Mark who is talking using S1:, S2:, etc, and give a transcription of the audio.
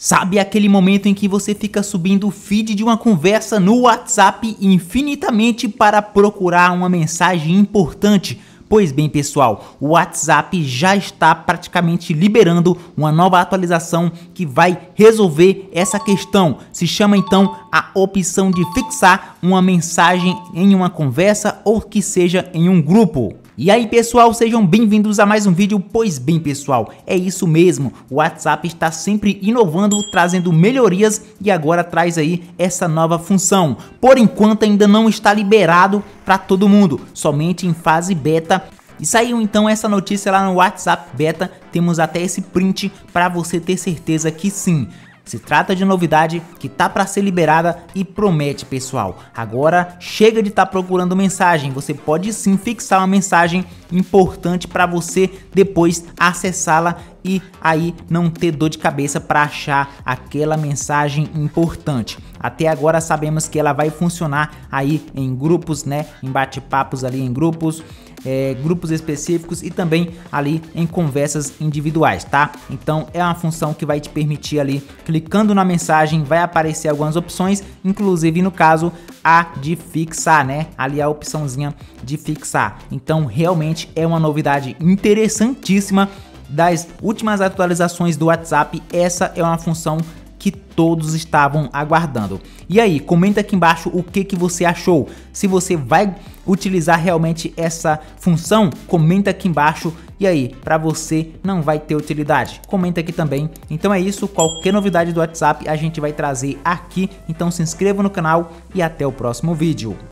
S1: Sabe aquele momento em que você fica subindo o feed de uma conversa no WhatsApp infinitamente para procurar uma mensagem importante? Pois bem, pessoal, o WhatsApp já está praticamente liberando uma nova atualização que vai resolver essa questão. Se chama então a opção de fixar uma mensagem em uma conversa ou que seja em um grupo. E aí pessoal, sejam bem-vindos a mais um vídeo, pois bem pessoal, é isso mesmo, o WhatsApp está sempre inovando, trazendo melhorias e agora traz aí essa nova função. Por enquanto ainda não está liberado para todo mundo, somente em fase beta e saiu então essa notícia lá no WhatsApp Beta, temos até esse print para você ter certeza que sim. Se trata de novidade que tá para ser liberada e promete, pessoal. Agora chega de estar tá procurando mensagem, você pode sim fixar uma mensagem importante para você depois acessá-la e aí não ter dor de cabeça para achar aquela mensagem importante. Até agora sabemos que ela vai funcionar aí em grupos, né, em bate-papos ali em grupos, é, grupos específicos e também ali em conversas individuais, tá? Então é uma função que vai te permitir ali, clicando na mensagem, vai aparecer algumas opções, inclusive no caso a de fixar, né? Ali a opçãozinha de fixar. Então realmente é uma novidade interessantíssima das últimas atualizações do WhatsApp. Essa é uma função que todos estavam aguardando. E aí, comenta aqui embaixo o que, que você achou. Se você vai utilizar realmente essa função, comenta aqui embaixo. E aí, para você não vai ter utilidade? Comenta aqui também. Então é isso, qualquer novidade do WhatsApp a gente vai trazer aqui. Então se inscreva no canal e até o próximo vídeo.